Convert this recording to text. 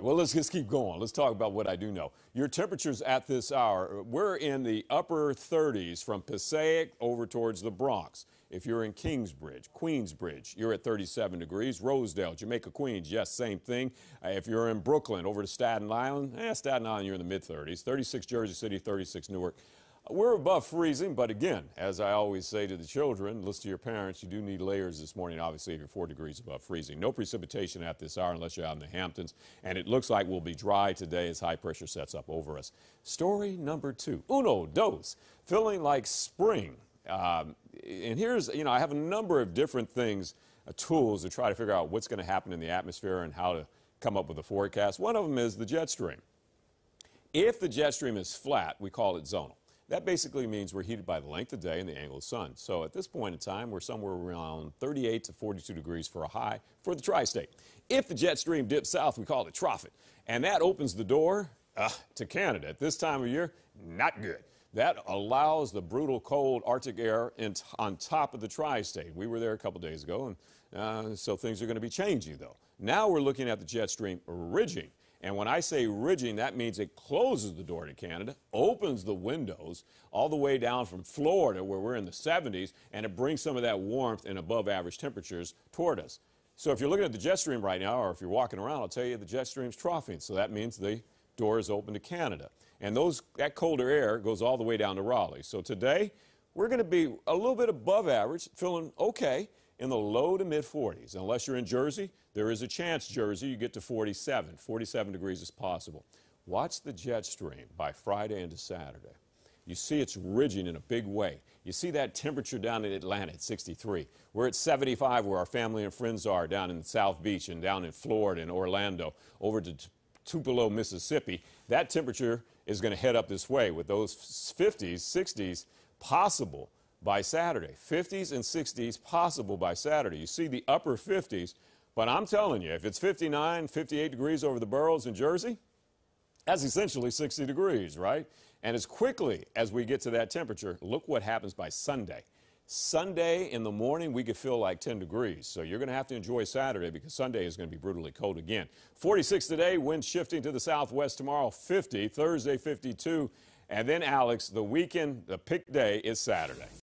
Well, let's just keep going. Let's talk about what I do know. Your temperatures at this hour, we're in the upper 30s from Passaic over towards the Bronx. If you're in Kingsbridge, Queensbridge, you're at 37 degrees. Rosedale, Jamaica, Queens, yes, same thing. Uh, if you're in Brooklyn over to Staten Island, eh, Staten Island, you're in the mid 30s. 36 Jersey City, 36 Newark. We're above freezing, but again, as I always say to the children, listen to your parents, you do need layers this morning, obviously, if you're four degrees above freezing. No precipitation at this hour unless you're out in the Hamptons, and it looks like we'll be dry today as high pressure sets up over us. Story number two, uno, dos, feeling like spring. Um, and here's, you know, I have a number of different things, uh, tools to try to figure out what's going to happen in the atmosphere and how to come up with a forecast. One of them is the jet stream. If the jet stream is flat, we call it zonal. That basically means we're heated by the length of day and the angle of sun. So at this point in time, we're somewhere around 38 to 42 degrees for a high for the tri-state. If the jet stream dips south, we call it trough it. And that opens the door uh, to Canada. At this time of year, not good. That allows the brutal cold Arctic air on top of the tri-state. We were there a couple days ago, and uh, so things are going to be changing, though. Now we're looking at the jet stream ridging. And when I say ridging, that means it closes the door to Canada, opens the windows all the way down from Florida, where we're in the 70s, and it brings some of that warmth and above average temperatures toward us. So if you're looking at the jet stream right now, or if you're walking around, I'll tell you the jet stream's troughing. So that means the door is open to Canada. And those, that colder air goes all the way down to Raleigh. So today, we're going to be a little bit above average, feeling okay in the low to mid 40s. Unless you're in Jersey, there is a chance, Jersey, you get to 47. 47 degrees is possible. Watch the jet stream by Friday into Saturday. You see it's ridging in a big way. You see that temperature down in Atlanta at 63. We're at 75 where our family and friends are down in South Beach and down in Florida and Orlando over to Tupelo, Mississippi. That temperature is going to head up this way with those 50s, 60s possible by Saturday. 50s and 60s possible by Saturday. You see the upper 50s, but I'm telling you, if it's 59, 58 degrees over the boroughs in Jersey, that's essentially 60 degrees, right? And as quickly as we get to that temperature, look what happens by Sunday. Sunday in the morning, we could feel like 10 degrees. So you're going to have to enjoy Saturday because Sunday is going to be brutally cold again. 46 today, wind shifting to the southwest tomorrow, 50, Thursday 52. And then, Alex, the weekend, the pick day is Saturday.